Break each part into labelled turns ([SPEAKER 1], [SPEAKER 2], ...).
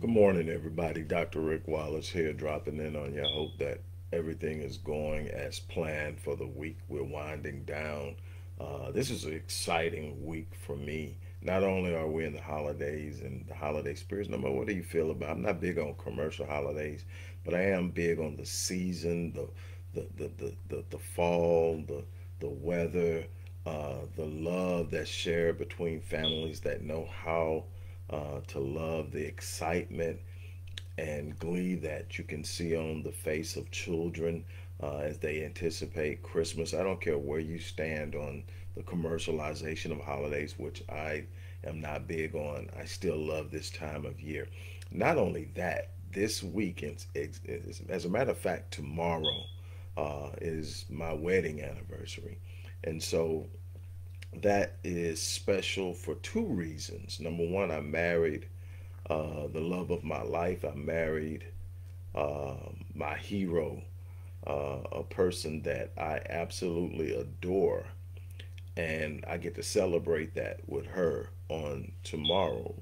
[SPEAKER 1] Good morning, everybody. Dr. Rick Wallace here, dropping in on you. I hope that everything is going as planned for the week. We're winding down. Uh, this is an exciting week for me. Not only are we in the holidays and the holiday spirits, no matter what do you feel about? I'm not big on commercial holidays, but I am big on the season, the the the the the, the fall, the the weather, uh, the love that's shared between families that know how uh, to love the excitement and glee that you can see on the face of children uh, as they anticipate Christmas. I don't care where you stand on the commercialization of holidays, which I am not big on. I still love this time of year. Not only that, this weekend, as a matter of fact, tomorrow uh, is my wedding anniversary. And so that is special for two reasons. Number one, I married uh, the love of my life. I married uh, my hero, uh, a person that I absolutely adore. And I get to celebrate that with her on tomorrow.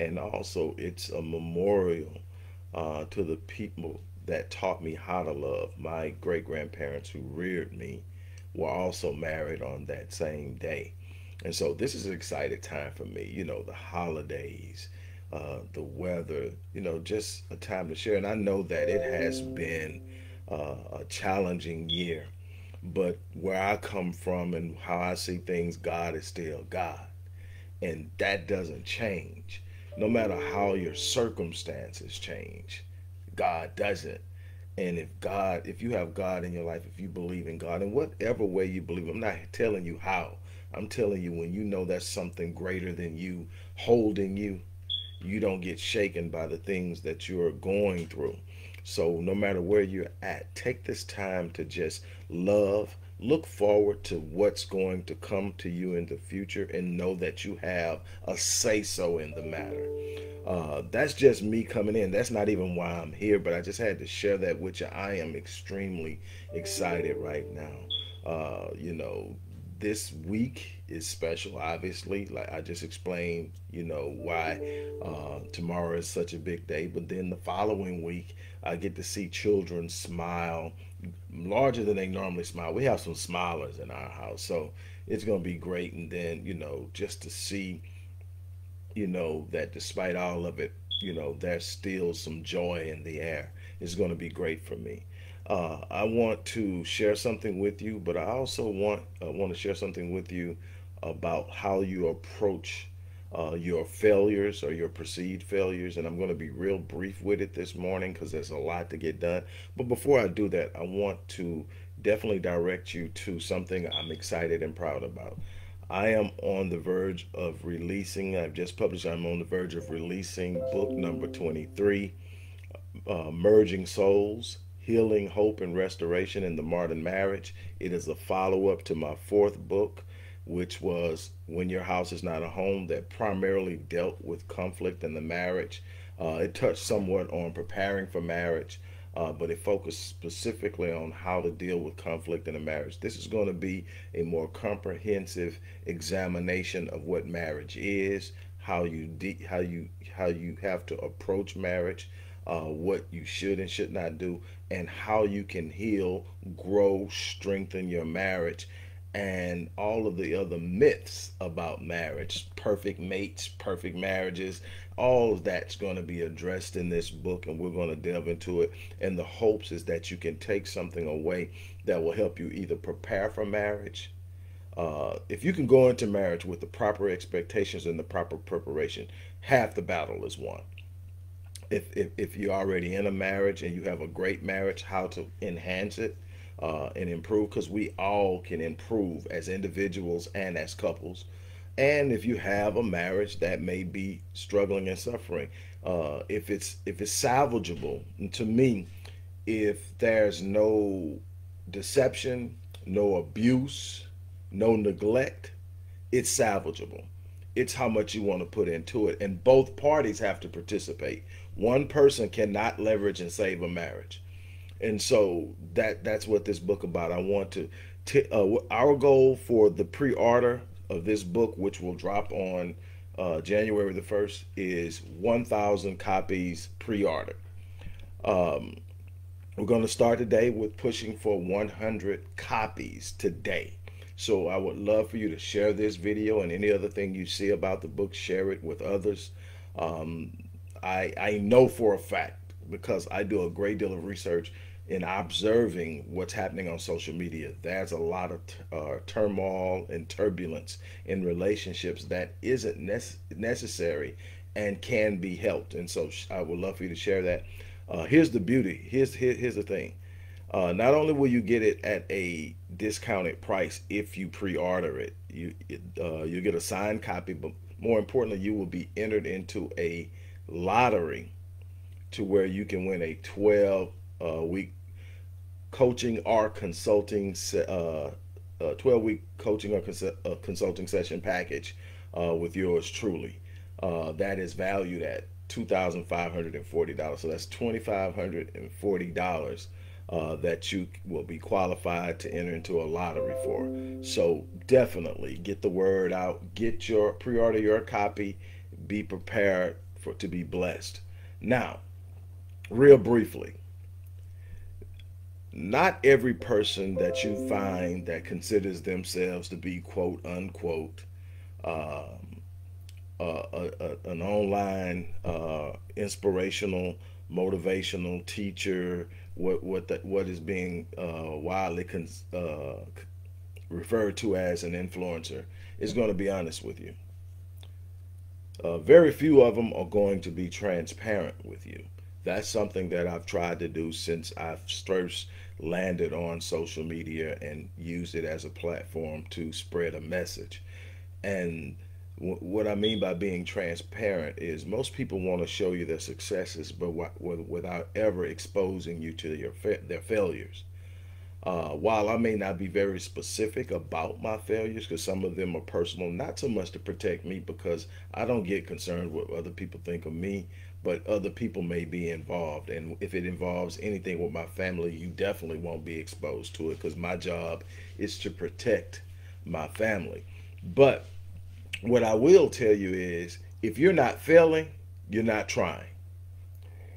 [SPEAKER 1] And also, it's a memorial uh, to the people that taught me how to love. My great grandparents who reared me were also married on that same day. And so this is an exciting time for me. You know, the holidays, uh, the weather, you know, just a time to share. And I know that it has been uh, a challenging year, but where I come from and how I see things, God is still God. And that doesn't change. No matter how your circumstances change, God doesn't. And if God, if you have God in your life, if you believe in God, in whatever way you believe, I'm not telling you how. I'm telling you, when you know that's something greater than you holding you, you don't get shaken by the things that you're going through. So, no matter where you're at, take this time to just love, look forward to what's going to come to you in the future, and know that you have a say so in the matter. Uh, that's just me coming in. That's not even why I'm here, but I just had to share that with you. I am extremely excited right now. Uh, you know, this week is special, obviously. Like I just explained, you know, why uh, tomorrow is such a big day. But then the following week, I get to see children smile larger than they normally smile. We have some smilers in our house. So it's going to be great. And then, you know, just to see you know, that despite all of it, you know, there's still some joy in the air. It's going to be great for me. Uh, I want to share something with you, but I also want uh, want to share something with you about how you approach uh, your failures or your perceived failures. And I'm going to be real brief with it this morning because there's a lot to get done. But before I do that, I want to definitely direct you to something I'm excited and proud about. I am on the verge of releasing, I've just published, I'm on the verge of releasing book number 23, uh, Merging Souls Healing, Hope, and Restoration in the Modern Marriage. It is a follow up to my fourth book, which was When Your House Is Not a Home, that primarily dealt with conflict in the marriage. Uh, it touched somewhat on preparing for marriage uh, but it focused specifically on how to deal with conflict in a marriage. This is going to be a more comprehensive examination of what marriage is, how you de- how you how you have to approach marriage, uh, what you should and should not do, and how you can heal, grow, strengthen your marriage, and all of the other myths about marriage, perfect mates, perfect marriages, all of that's going to be addressed in this book and we're going to delve into it. And the hopes is that you can take something away that will help you either prepare for marriage uh, if you can go into marriage with the proper expectations and the proper preparation half the battle is won. If, if, if you're already in a marriage and you have a great marriage how to enhance it uh, and improve because we all can improve as individuals and as couples and if you have a marriage that may be struggling and suffering, uh, if it's if it's salvageable, to me, if there's no deception, no abuse, no neglect, it's salvageable. It's how much you want to put into it, and both parties have to participate. One person cannot leverage and save a marriage, and so that that's what this book about. I want to. T- uh, our goal for the pre-order of this book, which will drop on uh, January the 1st, is 1,000 copies pre ordered. Um, we're going to start today with pushing for 100 copies today. So I would love for you to share this video and any other thing you see about the book, share it with others. Um, I, I know for a fact because I do a great deal of research in observing what's happening on social media. There's a lot of uh, turmoil and turbulence in relationships that isn't nece- necessary and can be helped. And so I would love for you to share that. Uh, here's the beauty. Here's here, here's the thing. Uh, not only will you get it at a discounted price if you pre-order it, you uh, you get a signed copy, but more importantly, you will be entered into a lottery to where you can win a 12 uh, week coaching or consulting, uh, 12 week coaching or cons- uh, consulting session package uh, with yours truly. Uh, that is valued at $2,540. So that's $2,540 uh, that you will be qualified to enter into a lottery for. So definitely get the word out, get your pre order your copy, be prepared for to be blessed. Now, real briefly, not every person that you find that considers themselves to be quote unquote um, a, a, an online uh, inspirational motivational teacher what what the, what is being uh, widely uh, referred to as an influencer is going to be honest with you. Uh, very few of them are going to be transparent with you. That's something that I've tried to do since I've first landed on social media and used it as a platform to spread a message. And w- what I mean by being transparent is most people want to show you their successes, but w- without ever exposing you to your fa- their failures. Uh, while I may not be very specific about my failures, because some of them are personal, not so much to protect me, because I don't get concerned what other people think of me, but other people may be involved. And if it involves anything with my family, you definitely won't be exposed to it, because my job is to protect my family. But what I will tell you is if you're not failing, you're not trying.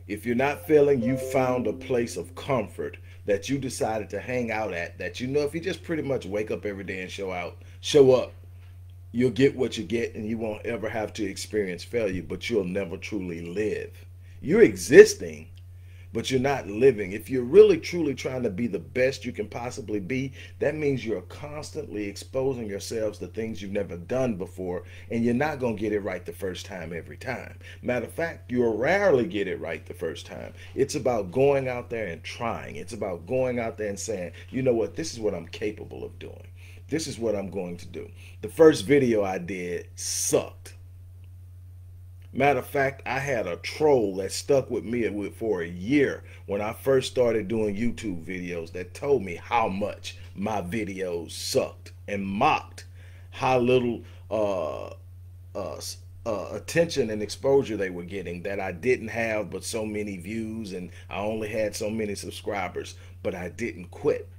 [SPEAKER 1] If you're not failing, you found a place of comfort that you decided to hang out at that you know if you just pretty much wake up every day and show out show up you'll get what you get and you won't ever have to experience failure but you'll never truly live you're existing but you're not living. If you're really truly trying to be the best you can possibly be, that means you're constantly exposing yourselves to things you've never done before, and you're not going to get it right the first time every time. Matter of fact, you'll rarely get it right the first time. It's about going out there and trying, it's about going out there and saying, you know what, this is what I'm capable of doing. This is what I'm going to do. The first video I did sucked Matter of fact, I had a troll that stuck with me for a year when I first started doing YouTube videos that told me how much my videos sucked and mocked how little uh, uh, uh, attention and exposure they were getting that I didn't have but so many views and I only had so many subscribers, but I didn't quit.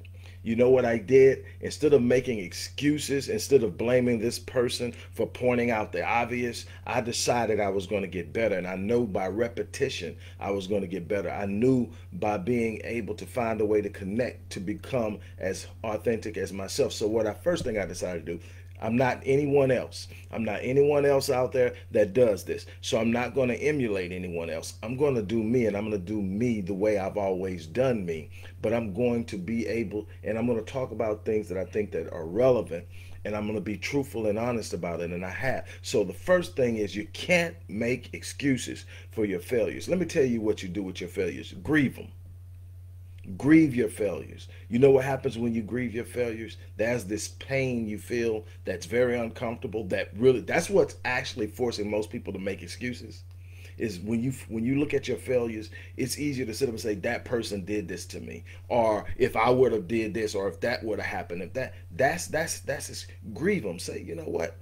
[SPEAKER 1] You know what I did? Instead of making excuses, instead of blaming this person for pointing out the obvious, I decided I was going to get better. And I know by repetition, I was going to get better. I knew by being able to find a way to connect to become as authentic as myself. So, what I first thing I decided to do I'm not anyone else. I'm not anyone else out there that does this. So I'm not going to emulate anyone else. I'm going to do me and I'm going to do me the way I've always done me. But I'm going to be able and I'm going to talk about things that I think that are relevant and I'm going to be truthful and honest about it and I have. So the first thing is you can't make excuses for your failures. Let me tell you what you do with your failures. Grieve them. Grieve your failures. You know what happens when you grieve your failures? There's this pain you feel that's very uncomfortable. That really, that's what's actually forcing most people to make excuses. Is when you when you look at your failures, it's easier to sit up and say that person did this to me, or if I would have did this, or if that would have happened, if that that's that's that's just grieve them. Say, you know what?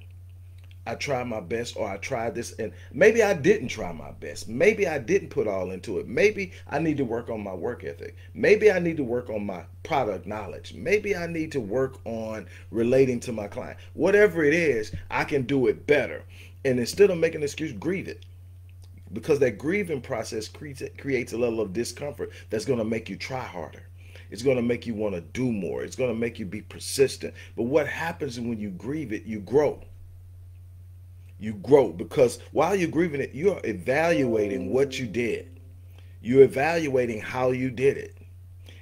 [SPEAKER 1] I tried my best or I tried this and maybe I didn't try my best. Maybe I didn't put all into it. Maybe I need to work on my work ethic. Maybe I need to work on my product knowledge. Maybe I need to work on relating to my client. Whatever it is, I can do it better. And instead of making an excuse, grieve it. Because that grieving process creates, creates a level of discomfort that's going to make you try harder. It's going to make you want to do more. It's going to make you be persistent. But what happens when you grieve it, you grow you grow because while you're grieving it, you're evaluating what you did. You're evaluating how you did it.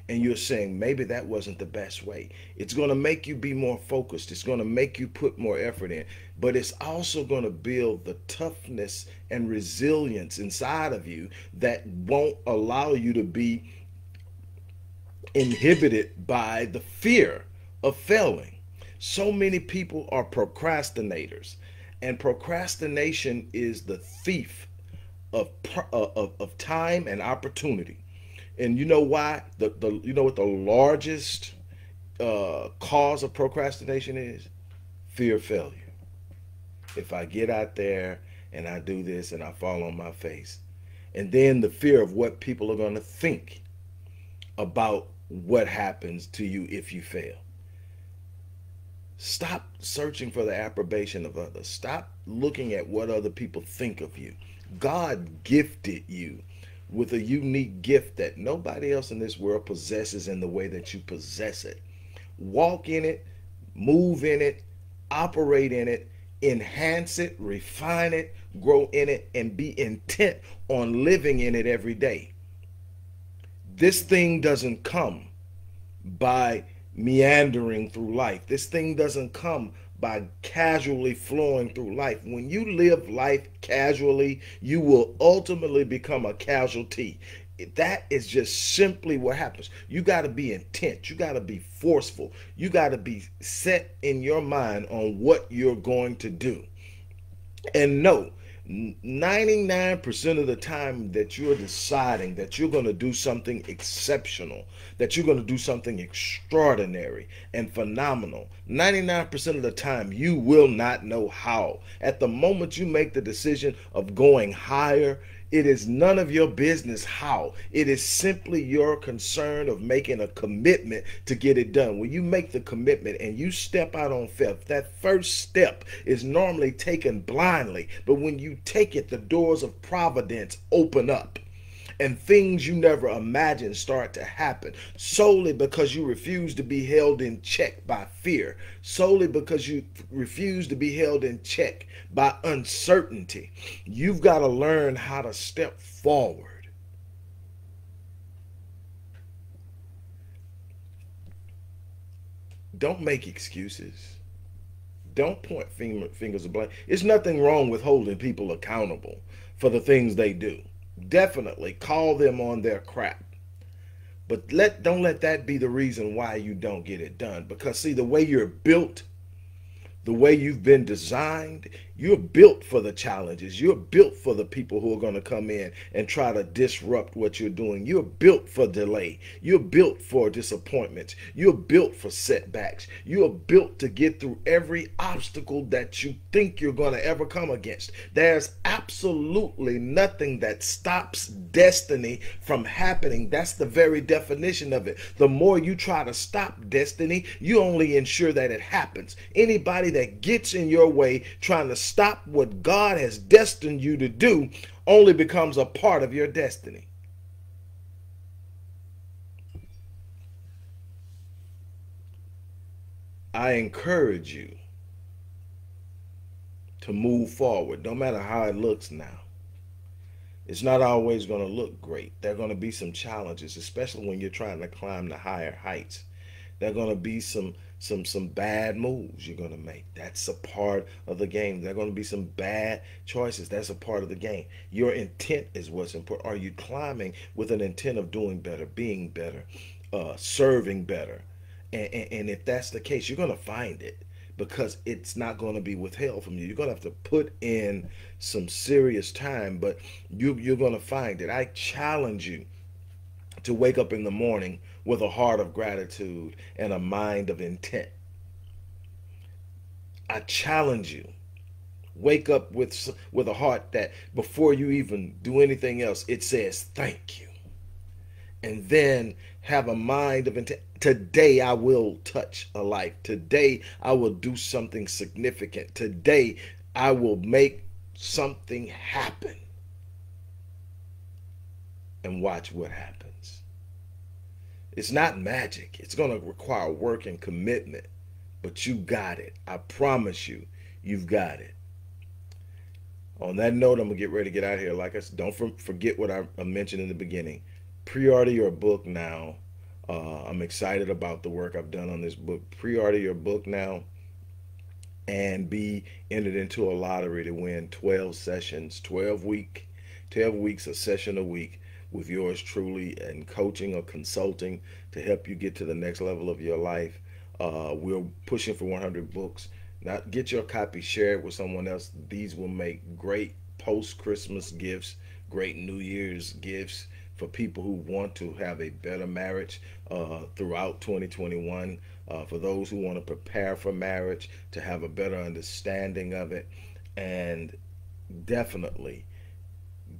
[SPEAKER 1] And you're saying maybe that wasn't the best way. It's going to make you be more focused. It's going to make you put more effort in. But it's also going to build the toughness and resilience inside of you that won't allow you to be inhibited by the fear of failing. So many people are procrastinators. And procrastination is the thief of, uh, of, of time and opportunity. And you know why? The, the you know what the largest uh, cause of procrastination is? Fear of failure. If I get out there and I do this and I fall on my face, and then the fear of what people are going to think about what happens to you if you fail. Stop searching for the approbation of others. Stop looking at what other people think of you. God gifted you with a unique gift that nobody else in this world possesses in the way that you possess it. Walk in it, move in it, operate in it, enhance it, refine it, grow in it, and be intent on living in it every day. This thing doesn't come by meandering through life. This thing doesn't come by casually flowing through life. When you live life casually, you will ultimately become a casualty. That is just simply what happens. You got to be intent. You got to be forceful. You got to be set in your mind on what you're going to do. And know 99% of the time that you're deciding that you're going to do something exceptional, that you're going to do something extraordinary and phenomenal, 99% of the time you will not know how. At the moment you make the decision of going higher, it is none of your business how. It is simply your concern of making a commitment to get it done. When you make the commitment and you step out on faith, that first step is normally taken blindly. But when you take it, the doors of providence open up and things you never imagined start to happen solely because you refuse to be held in check by fear, solely because you refuse to be held in check by uncertainty. You've got to learn how to step forward. Don't make excuses. Don't point fingers of blame. It's nothing wrong with holding people accountable for the things they do definitely call them on their crap. But let don't let that be the reason why you don't get it done. Because see, the way you're built the way you've been designed, you're built for the challenges. You're built for the people who are going to come in and try to disrupt what you're doing. You're built for delay. You're built for disappointments. You're built for setbacks. You're built to get through every obstacle that you think you're going to ever come against. There's absolutely nothing that stops destiny from happening. That's the very definition of it. The more you try to stop destiny, you only ensure that it happens. Anybody that gets in your way trying to stop what God has destined you to do only becomes a part of your destiny. I encourage you to move forward, no matter how it looks now. It's not always going to look great. There are going to be some challenges, especially when you're trying to climb the higher heights. There are going to be some some some bad moves you're going to make. That's a part of the game. There are going to be some bad choices. That's a part of the game. Your intent is what's important. Are you climbing with an intent of doing better, being better, uh, serving better. And, and, and if that's the case, you're going to find it because it's not going to be withheld from you. You're going to have to put in some serious time, but you, you're going to find it. I challenge you to wake up in the morning with a heart of gratitude and a mind of intent. I challenge you. Wake up with with a heart that before you even do anything else, it says thank you. And then have a mind of intent. Today I will touch a life. Today I will do something significant. Today I will make something happen. And watch what happens. It's not magic. It's going to require work and commitment but you got it. I promise you, you've got it. On that note, I'm gonna get ready to get out here. Like I said, don't forget what I mentioned in the beginning. Pre-order your book now. Uh, I'm excited about the work I've done on this book. Pre-order your book now, and be entered into a lottery to win 12 sessions, 12 week, 12 weeks, a session a week with yours truly, and coaching or consulting to help you get to the next level of your life. Uh, we're pushing for 100 books. Now, get your copy, share it with someone else. These will make great post Christmas gifts, great New Year's gifts for people who want to have a better marriage uh, throughout 2021. Uh, for those who want to prepare for marriage, to have a better understanding of it, and definitely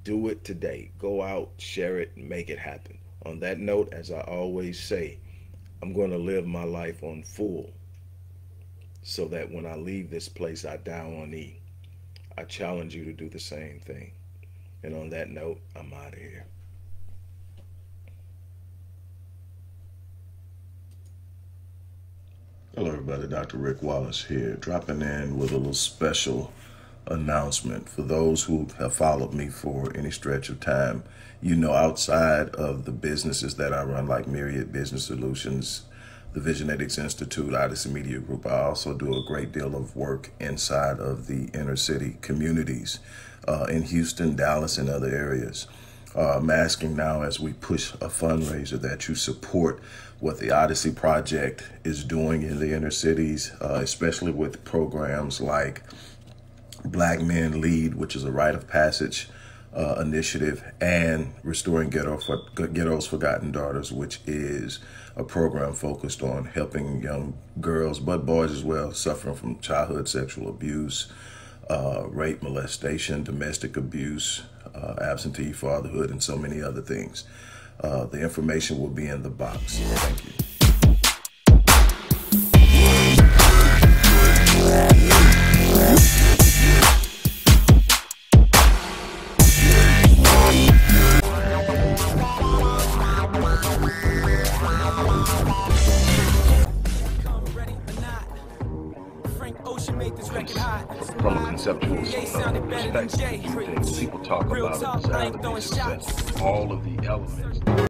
[SPEAKER 1] do it today. Go out, share it, make it happen. On that note, as I always say, I'm going to live my life on full so that when I leave this place, I die on E. I challenge you to do the same thing. And on that note, I'm out of here. Hello, everybody. Dr. Rick Wallace here, dropping in with a little special announcement for those who have followed me for any stretch of time. You know, outside of the businesses that I run, like Myriad Business Solutions, the Visionetics Institute, Odyssey Media Group, I also do a great deal of work inside of the inner city communities uh, in Houston, Dallas, and other areas. Uh, I'm asking now as we push a fundraiser that you support what the Odyssey Project is doing in the inner cities, uh, especially with programs like Black Men Lead, which is a rite of passage uh, initiative, and Restoring Ghetto for, Ghetto's Forgotten Daughters, which is a program focused on helping young girls, but boys as well, suffering from childhood sexual abuse, uh, rape, molestation, domestic abuse, uh, absentee fatherhood, and so many other things. Uh, the information will be in the box. Thank you. From a conceptual perspective, people talk about it. All of the elements.